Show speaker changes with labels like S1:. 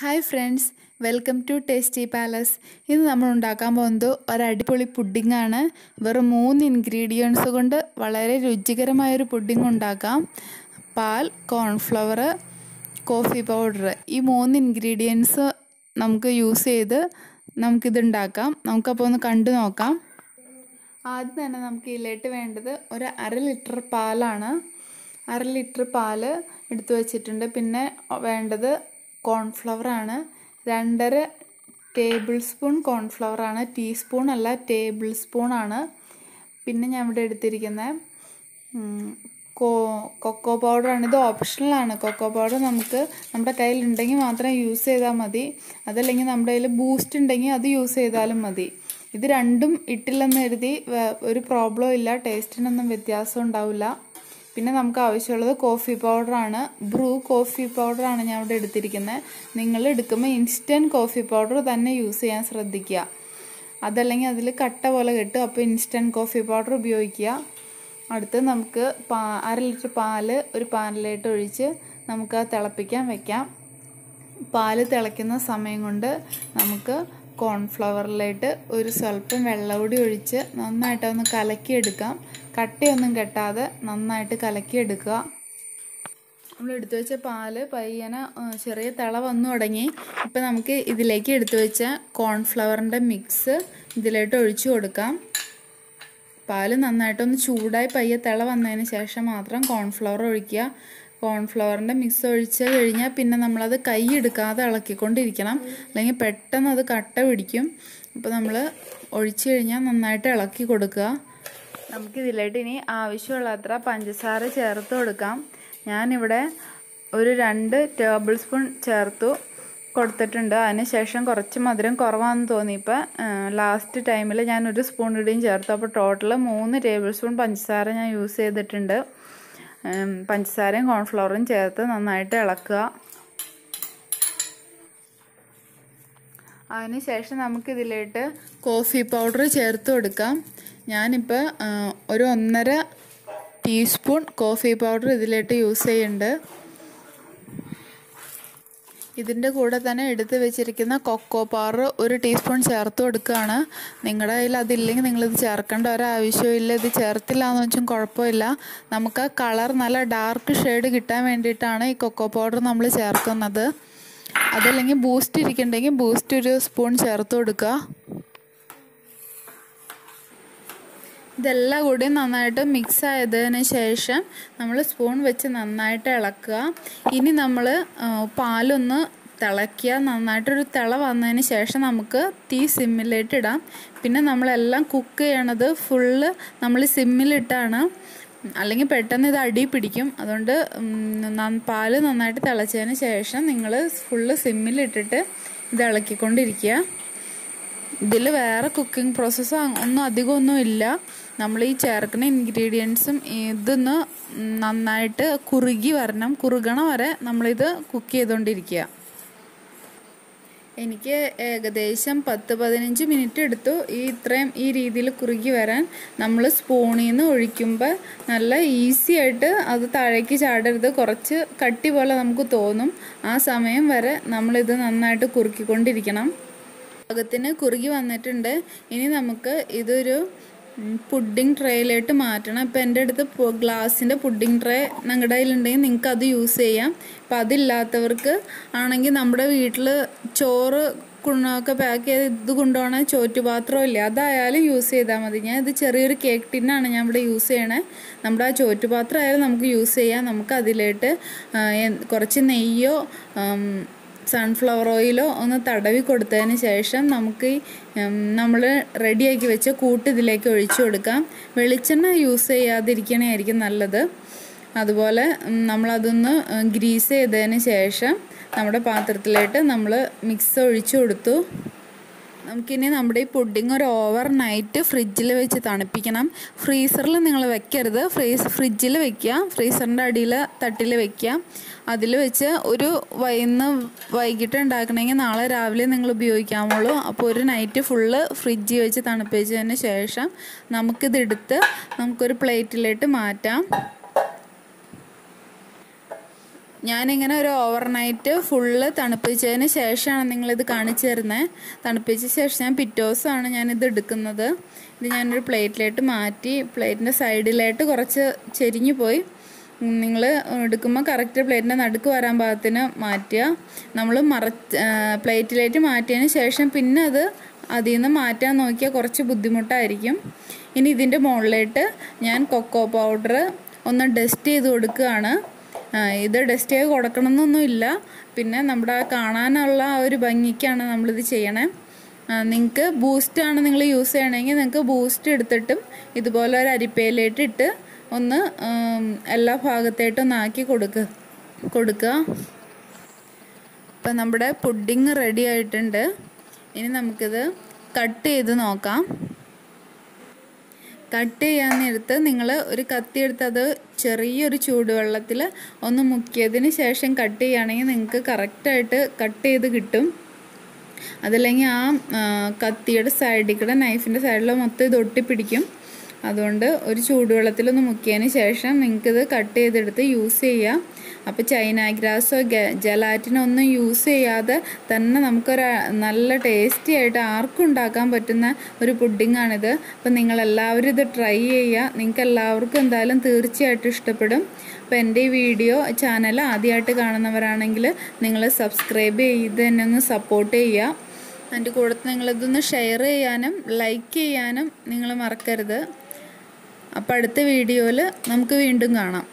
S1: Hi friends welcome to tasty palace ഇന്ന് നമ്മൾ ഉണ്ടാക്കാൻ പോകുന്നത് ഒരു അടിപൊളി പുഡിംഗ് ആണ്. വെറും മൂന്ന് ഇൻഗ്രീഡിയൻസ് കൊണ്ട് വളരെ രുചികരമായൊരു പുഡിംഗ് ഉണ്ടാക്കാം. പാൽ കോൺഫ്ലവർ കോഫി പൗഡർ ഈ മൂന്ന് ഇൻഗ്രീഡിയൻസ് നമുക്ക് യൂസ് ചെയ്ത് നമുക്കിത് ഉണ്ടാക്കാം. നമുക്കപ്പോൾ ഒന്ന് കണ്ടു നോക്കാം. ആദ്യം തന്നെ നമുക്ക് ഇതിലേട്ട് വേണ്ടത് ഒരു അര ലിറ്റർ പാലാണ്. അര ലിറ്റർ പാൽ എടുത്തു വച്ചിട്ടുണ്ട്. പിന്നെ വേണ്ടത് കോൺഫ്ലവർ ആണ് രണ്ടര ടേബിൾ സ്പൂൺ കോൺഫ്ലവർ ആണ് ടീസ്പൂൺ അല്ല ടേബിൾ സ്പൂൺ ആണ്. പിന്നെ ഞാൻ ഇവിടെ എടുത്തിരിക്കുന്നത് കോ കൊക്കോ പൗഡറാണ്. ഇത് ഓപ്ഷണലാണ് കൊക്കോ പൗഡർ നമുക്ക് നമ്മുടെ കയ്യിലുണ്ടെങ്കിൽ മാത്രം യൂസ് ചെയ്താൽ മതി. അതല്ലെങ്കിൽ നമ്മുടെ കയ്യിൽ ബൂസ്റ്റ് ഉണ്ടെങ്കിൽ അത് യൂസ് ചെയ്താലും മതി. ഇത് രണ്ടും ഇട്ടില്ലെന്ന് കരുതി ഒരു പ്രോബ്ലം ഇല്ല. ടേസ്റ്റിനൊന്നും വ്യത്യാസം ഉണ്ടാവില്ല. പിന്നെ നമുക്ക് ആവശ്യമുള്ളത് കോഫി പൗഡറാണ് ബ്രൂ കോഫി പൗഡറാണ് ഞാൻ ഇവിടെ എടുത്തിരിക്കുന്നത് നിങ്ങൾ എടുക്കുമ്പോൾ ഇൻസ്റ്റന്റ് കോഫി പൗഡർ തന്നെ യൂസ് ചെയ്യാൻ ശ്രദ്ധിക്കുക. അതല്ലെങ്കിൽ അതിൽ കട്ട പോലെ കിട്ടും. അപ്പോൾ ഇൻസ്റ്റന്റ് കോഫി പൗഡർ ഉപയോഗിക്കുക. അടുത്ത് നമുക്ക് അര ലിറ്റർ പാൽ ഒരു പാനിലായിട്ട് ഒഴിച്ച് നമുക്ക് തിളപ്പിക്കാൻ വെക്കാം. പാൽ തിളയ്ക്കുന്ന സമയം കൊണ്ട് നമുക്ക് കോൺഫ്ലവറിലായിട്ട് ഒരു സ്വല്പം വെള്ളം കൂടി ഒഴിച്ച് നന്നായിട്ടൊന്ന് കലക്കിയെടുക്കാം. കട്ടയൊന്നും കെട്ടാതെ നന്നായിട്ട് കലക്കിയെടുക്കുക. നമ്മൾ എടുത്തു വെച്ച പാൽ പയ്യനെ ചെറിയ തിള വന്നു തുടങ്ങി. ഇപ്പം നമുക്ക് ഇതിലേക്ക് എടുത്തു വെച്ച കോൺഫ്ലവറിന്റെ മിക്സ് ഇതിലോട്ട് ഒഴിച്ചു കൊടുക്കാം. പാൽ നന്നായിട്ടൊന്ന് ചൂടായി പയ്യെ തിള വന്നതിന് ശേഷം മാത്രം കോൺഫ്ലവർ ഒഴിക്കുക. കോൺഫ്ലവറിന്റെ മിക്സ് ഒഴിച്ച് കഴിഞ്ഞാൽ പിന്നെ നമ്മളത് കൈ എടുക്കാതെ ഇളക്കിക്കൊണ്ടിരിക്കണം. അല്ലെങ്കിൽ പെട്ടെന്ന് അത് കട്ട പിടിക്കും. അപ്പോൾ നമ്മൾ ഒഴിച്ചു കഴിഞ്ഞാൽ നന്നായിട്ട് ഇളക്കി കൊടുക്കുക. നമുക്ക് ഇതിലായിട്ട് ഇനി ആവശ്യമുള്ളത്ര പഞ്ചസാര ചേർത്ത് കൊടുക്കാം. ഞാനിവിടെ ഒരു രണ്ട് ടേബിൾ സ്പൂൺ ചേർത്തു കൊടുത്തിട്ടുണ്ട്. അതിനുശേഷം കുറച്ച് മധുരം കുറവാണെന്ന് തോന്നി. ഇപ്പം ലാസ്റ്റ് ടൈമിൽ ഞാൻ ഒരു സ്പൂൺ ഇടിയും ചേർത്തു. അപ്പോൾ ടോട്ടൽ മൂന്ന് ടേബിൾ സ്പൂൺ പഞ്ചസാര ഞാൻ യൂസ് ചെയ്തിട്ടുണ്ട്. പഞ്ചസാരയും കോൺഫ്ലവറും ചേർത്ത് നന്നായിട്ട് ഇളക്കുക. അതിനുശേഷം നമുക്കിതിലോട്ട് കോഫി പൗഡർ ചേർത്ത് കൊടുക്കാം. ഞാനിപ്പോൾ ഒരു ഒന്നര ടീസ്പൂൺ കോഫി പൗഡർ ഇതിലിട്ട് യൂസ് ചെയ്യുന്നുണ്ട് ഇതിന്റെ കൂടെ തന്നെ എടുത്ത് വെച്ചിരിക്കുന്ന കൊക്കോ പൗഡർ ഒരു ടീസ്പൂൺ ചേർത്ത് കൊടുക്കുകയാണ് നിങ്ങളുടെ കയ്യിൽ അതില്ലെങ്കിൽ നിങ്ങളിത് ചേർക്കേണ്ട ഒരാവശ്യമില്ല ഇത് ചേർത്തില്ല എന്ന് വെച്ചും കുഴപ്പമില്ല. നമുക്ക് കളർ നല്ല ഡാർക്ക് ഷെയ്ഡ് കിട്ടാൻ വേണ്ടിയിട്ടാണ് ഈ കൊക്കോ പൗഡർ നമ്മൾ ചേർക്കുന്നത്. അതല്ലെങ്കിൽ ബൂസ്റ്റ് ഇരിക്കണ്ടെങ്കിൽ ബൂസ്റ്റ് ഒരു സ്പൂൺ ചേർത്ത് കൊടുക്കുക. ഇതെല്ലാം കൂടി നന്നായിട്ട് മിക്സ് ആയതിന് ശേഷം നമ്മൾ സ്പൂൺ വെച്ച് നന്നായിട്ട് ഇളക്കുക. ഇനി നമ്മൾ പാലൊന്ന് തിളയ്ക്കുക. നന്നായിട്ടൊരു തിള വന്നതിന് ശേഷം നമുക്ക് തീ സിമ്മിലേട്ട് ഇടാം. പിന്നെ നമ്മളെല്ലാം കുക്ക് ചെയ്യണത് ഫുള്ള് നമ്മൾ സിമ്മിലിട്ടാണ്. അല്ലെങ്കിൽ പെട്ടെന്ന് ഇത് അടി പിടിക്കും. അതുകൊണ്ട് പാൽ നന്നായിട്ട് തിളച്ചതിന് ശേഷം നിങ്ങൾ ഫുള്ള് സിമ്മിലിട്ടിട്ട് ഇത് ഇളക്കിക്കൊണ്ടിരിക്കുക. ഇതിൽ വേറെ കുക്കിംഗ് പ്രോസസ്സ് ഒന്നും അധികമൊന്നും ഇല്ല. നമ്മൾ ഈ ചേർക്കുന്ന ഇൻഗ്രീഡിയൻസും ഇതൊന്ന് നന്നായിട്ട് കുറുകി വരണം. കുറുകണ വരെ നമ്മളിത് കുക്ക് ചെയ്തുകൊണ്ടിരിക്കുക എനിക്ക് ഏകദേശം പത്ത് പതിനഞ്ച് മിനിറ്റ് എടുത്തു ഈ ഇത്രയും ഈ രീതിയിൽ കുറുകി വരാൻ. നമ്മൾ സ്പൂണിൽ നിന്ന് ഒഴിക്കുമ്പോൾ നല്ല ഈസി ആയിട്ട് അത് താഴേക്ക് ചാടരുത്. കുറച്ച് കട്ടി പോലെ നമുക്ക് തോന്നും. ആ സമയം വരെ നമ്മളിത് നന്നായിട്ട് കുറുക്കിക്കൊണ്ടിരിക്കണം. പാകത്തിന് കുറുകി വന്നിട്ടുണ്ട്. ഇനി നമുക്ക് ഇതൊരു പുഡിംഗ് ട്രേയിലോട്ട് മാറ്റണം. ഇപ്പം എന്റെ അടുത്ത് ഗ്ലാസിന്റെ പുഡിംഗ് ട്രേ നിങ്ങളുടെ കയ്യിലുണ്ടെങ്കിൽ നിങ്ങൾക്ക് അത് യൂസ് ചെയ്യാം. അപ്പം അതില്ലാത്തവർക്ക് ആണെങ്കിൽ നമ്മുടെ വീട്ടിൽ ചോറ് കുണ്ണൊക്കെ പാക്ക് ചെയ്ത് ഇത് കൊണ്ടുപോകണ ചോറ്റുപാത്രം ഇല്ല? അതായാലും യൂസ് ചെയ്താൽ മതി. ഞാൻ ഇത് ചെറിയൊരു കേക്ക് ടിന്നാണ് ഞാൻ ഇവിടെ യൂസ് ചെയ്യണേ. നമ്മുടെ ആ ചോറ്റുപാത്രം ആയാലും നമുക്ക് യൂസ് ചെയ്യാം. നമുക്ക് അതിലോട്ട് കുറച്ച് നെയ്യോ സൺഫ്ലവർ ഓയിലോ ഒന്ന് തടവി കൊടുത്തതിന് ശേഷം നമുക്ക് നമ്മൾ റെഡിയാക്കി വെച്ച കൂട്ട് ഇതിലേക്ക് ഒഴിച്ചു കൊടുക്കാം. വെളിച്ചെണ്ണ യൂസ് ചെയ്യാതിരിക്കണേയായിരിക്കും നല്ലത്. അതുപോലെ നമ്മളതൊന്ന് ഗ്രീസ് ചെയ്തതിന് ശേഷം നമ്മുടെ പാത്രത്തിലേക്ക് നമ്മൾ മിക്സ് ഒഴിച്ചു കൊടുത്തു. നമുക്കിനി നമ്മുടെ ഈ പുഡിംഗ് ഒരു ഓവർ നൈറ്റ് ഫ്രിഡ്ജിൽ വെച്ച് തണുപ്പിക്കണം. ഫ്രീസറിൽ നിങ്ങൾ വെക്കരുത്. ഫ്രീസ് ഫ്രിഡ്ജിൽ വെക്കുക. ഫ്രീസറിന്റെ അടിയിൽ തട്ടിൽ വെക്കുക. അതിൽ വെച്ച് ഒരു വൈന്ന് വൈകിട്ട് ഉണ്ടാക്കണമെങ്കിൽ നാളെ രാവിലെ നിങ്ങൾ ഉപയോഗിക്കാമുള്ളൂ അപ്പോൾ ഒരു നൈറ്റ് ഫുള്ള് ഫ്രിഡ്ജിൽ വെച്ച് തണുപ്പിച്ചതിന് ശേഷം നമുക്കിതെടുത്ത് നമുക്കൊരു പ്ലേറ്റിലേക്ക് മാറ്റാം. ഞാനിങ്ങനെ ഒരു ഓവർനൈറ്റ് ഫുള്ള് തണുപ്പിച്ചതിന് ശേഷമാണ് നിങ്ങളിത് കാണിച്ചു തരുന്നത് തണുപ്പിച്ച ശേഷം ഞാൻ പിറ്റേ ദിവസമാണ് ഞാനിത് എടുക്കുന്നത്. ഇത് ഞാനൊരു പ്ലേറ്റിലായിട്ട് മാറ്റി പ്ലേറ്റിന്റെ സൈഡിലായിട്ട് കുറച്ച് ചെരിഞ്ഞു പോയി. നിങ്ങൾ എടുക്കുമ്പോൾ കറക്റ്റ് പ്ലേറ്റിന്റെ നടുക്ക് വരാൻ പാകത്തിന് മാറ്റുക. നമ്മൾ മറ പ്ലേറ്റിലേക്ക് മാറ്റിയതിന് ശേഷം പിന്നെ അത് അതിൽ നിന്ന് മാറ്റാൻ നോക്കിയാൽ കുറച്ച് ബുദ്ധിമുട്ടായിരിക്കും. ഇനി ഇതിന്റെ മുകളിലായിട്ട് ഞാൻ കൊക്കോ പൗഡർ ഒന്ന് ഡസ്റ്റ് ചെയ്ത് കൊടുക്കുകയാണ്. ഇത് ഡസ്റ്റ് ചെയ്ത് കൊടുക്കണമെന്നൊന്നുമില്ല. പിന്നെ നമ്മുടെ കാണാനുള്ള ആ ഒരു ഭംഗിക്കാണ് നമ്മളിത് ചെയ്യണേ. നിങ്ങൾക്ക് ബൂസ്റ്റാണ് നിങ്ങൾ യൂസ് ചെയ്യണമെങ്കിൽ നിങ്ങൾക്ക് ബൂസ്റ്റ് എടുത്തിട്ടും ഇതുപോലെ ഒരു അരിപ്പയിലേട്ടിട്ട് ഒന്ന് എല്ലാ ഭാഗത്തായിട്ടൊന്ന് ആക്കി കൊടുക്കുക കൊടുക്കുക. ഇപ്പം നമ്മുടെ പുഡിങ് റെഡി ആയിട്ടുണ്ട്. ഇനി നമുക്കിത് കട്ട് ചെയ്ത് നോക്കാം. കട്ട് ചെയ്യാൻ നേരത്ത് നിങ്ങൾ ഒരു കത്തി എടുത്ത് അത് ചെറിയൊരു ചൂടുവെള്ളത്തിൽ ഒന്ന് മുക്കിയതിന് ശേഷം കട്ട് ചെയ്യുകയാണെങ്കിൽ നിങ്ങൾക്ക് കറക്റ്റായിട്ട് കട്ട് ചെയ്ത് കിട്ടും. അതല്ലെങ്കിൽ ആ കത്തിയുടെ സൈഡിൽ കൂടെ നൈഫിന്റെ സൈഡിൽ മൊത്തം ഇത് ഒട്ടിപ്പിടിക്കും. അതുകൊണ്ട് ഒരു ചൂടുവെള്ളത്തിലൊന്ന് മുക്കിയതിന് ശേഷം നിങ്ങൾക്കിത് കട്ട് ചെയ്തെടുത്ത് യൂസ് ചെയ്യാം. അപ്പോൾ ചൈന ഗ്രാസോ ജലാറ്റിനോ ഒന്നും യൂസ് ചെയ്യാതെ തന്നെ നമുക്കൊരു നല്ല ടേസ്റ്റി ആയിട്ട് ആർക്കും ഉണ്ടാക്കാൻ പറ്റുന്ന ഒരു പുഡിങ്ങാണിത്. അപ്പോൾ നിങ്ങളെല്ലാവരും ഇത് ട്രൈ ചെയ്യുക. നിങ്ങൾക്ക് എല്ലാവർക്കും എന്തായാലും തീർച്ചയായിട്ടും ഇഷ്ടപ്പെടും. അപ്പോൾ എന്റെ ഈ വീഡിയോ ചാനൽ ആദ്യമായിട്ട് കാണുന്നവരാണെങ്കിൽ നിങ്ങൾ സബ്സ്ക്രൈബ് ചെയ്ത് തന്നെ ഒന്ന് സപ്പോർട്ട് ചെയ്യുക. അതിന്റെ കൂടെ നിങ്ങളിതൊന്ന് ഷെയർ ചെയ്യാനും ലൈക്ക് ചെയ്യാനും നിങ്ങൾ മറക്കരുത്. അപ്പോൾ അടുത്ത വീഡിയോയിൽ നമുക്ക് വീണ്ടും കാണാം.